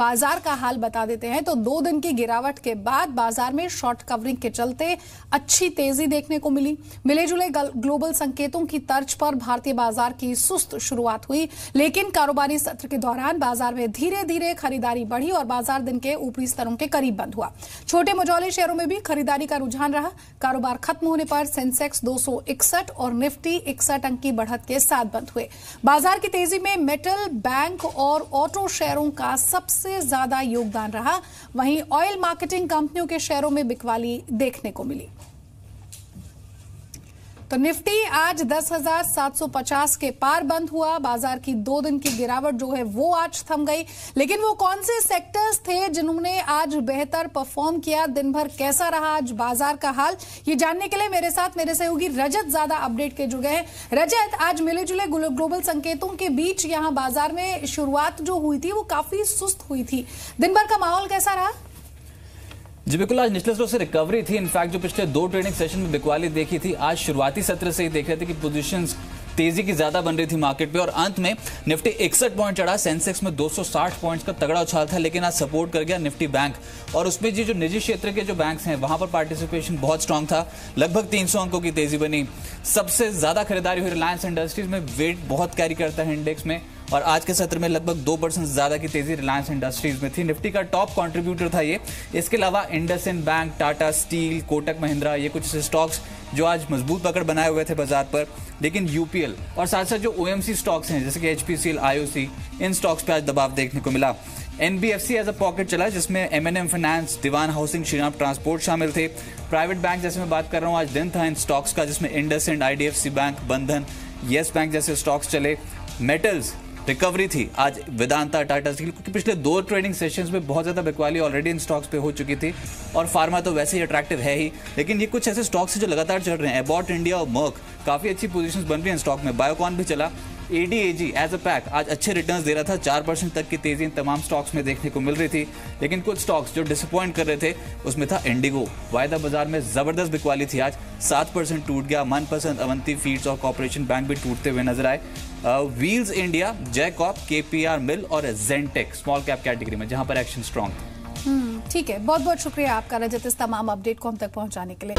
बाज़ार का हाल बता देते हैं। तो दो दिन की गिरावट के बाद बाज़ार में शॉर्ट कवरिंग के चलते अच्छी तेज़ी देखने को मिली। मिले जुले ग्लोबल संकेतों की तर्ज पर भारतीय बाज़ार की सुस्त शुरुआत हुई, लेकिन कारोबारी सत्र के दौरान बाज़ार में धीरे धीरे खरीदारी बढ़ी और बाज़ार दिन के ऊपरी स्तरों के करीब बंद हुआ। छोटे मझौले शेयरों में भी खरीदारी का रुझान रहा। कारोबार खत्म होने पर सेंसेक्स दो सौ इकसठ और निफ्टी इकसठ अंक की बढ़त के साथ बंद हुए। बाज़ार की तेज़ी में मेटल, बैंक और ऑटो शेयरों का सबसे ज़्यादा योगदान रहा वहीं ऑयल मार्केटिंग कंपनियों के शेयरों में बिकवाली देखने को मिली। तो निफ्टी आज 10,750 के पार बंद हुआ। बाज़ार की दो दिन की गिरावट जो है वो आज थम गई। लेकिन वो कौन से सेक्टर्स थे जिन्होंने आज बेहतर परफॉर्म किया? दिन भर कैसा रहा आज बाज़ार का हाल? ये जानने के लिए मेरे साथ मेरे सहयोगी रजत ज़्यादा अपडेट के जुड़ हैं। रजत आज मिले जुले ग्लोबल संकेतों के बीच यहाँ बाज़ार में शुरुआत जो हुई थी वो काफ़ी सुस्त हुई थी। दिन भर का माहौल कैसा रहा? जी बिल्कुल आज निचले स्टोर से रिकवरी थी। इनफैक्ट जो पिछले दो ट्रेडिंग सेशन में बिकवाली देखी थी, आज शुरुआती सत्र से ही देख रहे थे कि पोजीशंस तेज़ी की ज़्यादा बन रही थी मार्केट पे। और अंत में निफ्टी इकसठ पॉइंट चढ़ा सेंसेक्स में 260 पॉइंट्स का तगड़ा उछाल था, लेकिन आज सपोर्ट कर गया निफ्टी बैंक और उसमें जी जो निजी क्षेत्र के जो बैंक्स हैं, वहाँ पर पार्टिसिपेशन बहुत स्ट्रांग था। लगभग 300 अंकों की तेज़ी बनी। सबसे ज़्यादा खरीदारी हुई रिलायंस इंडस्ट्रीज़ में। वेट बहुत कैरी करता है इंडेक्स में। और आज के सत्र में लगभग दो परसेंट ज़्यादा की तेज़ी रिलायंस इंडस्ट्रीज़ में थी। निफ्टी का टॉप कंट्रीब्यूटर था ये। इसके अलावा IndusInd bank Tata steel Kotak Mahindra ये कुछ स्टॉक्स जो आज मज़बूत पकड़ बनाए हुए थे बाज़ार पर। लेकिन यूपीएल और साथ साथ जो ओएमसी स्टॉक्स हैं, जैसे कि एचपीसीएल आईओसी इन स्टॉक्स पे आज दबाव देखने को मिला। एनबीएफसी एज अ पॉकेट चला, जिसमें M and M finance Dewan housing Shriram transport शामिल थे। प्राइवेट बैंक जैसे मैं बात कर रहा हूँ, आज दिन था इन स्टॉक्स का, जिसमें IndusInd IDFC bank Bandhan yes bank जैसे स्टॉक्स चले। मेटल्स रिकवरी थी आज वेदांता टाटा स्टील, क्योंकि पिछले दो ट्रेडिंग सेशंस में बहुत ज़्यादा बिकवाली ऑलरेडी इन स्टॉक्स पे हो चुकी थी, और फार्मा तो वैसे ही अट्रैक्टिव है ही, लेकिन ये कुछ ऐसे स्टॉक्स जो लगातार चल रहे हैं। अबॉट इंडिया और मर्क काफ़ी अच्छी पोजिशन बन रही हैं स्टॉक में। बायोकॉन भी चला एडीएजी एज अ पैक आज अच्छे रिटर्न्स दे रहा था। चार परसेंट तक की तेज़ी इन तमाम स्टॉक्स में देखने को मिल रही थी। लेकिन कुछ स्टॉक्स जो डिसअपॉइंट कर रहे थे, उसमें था इंडिगो वायदा बाज़ार में ज़बरदस्त बिकवाली थी आज। सात परसेंट टूट गया। मन पसंद अवंती फीड्स और कॉपरेशन बैंक भी टूटते हुए नज़र आए। व्हील्स इंडिया जैकॉप केपीआर मिल और जेंटेक स्मॉल कैप कैटेगरी में, जहाँ पर एक्शन स्ट्रॉन्ग था ठीक है। बहुत बहुत शुक्रिया आपका रजत इस तमाम अपडेट को हम तक पहुँचाने के लिए।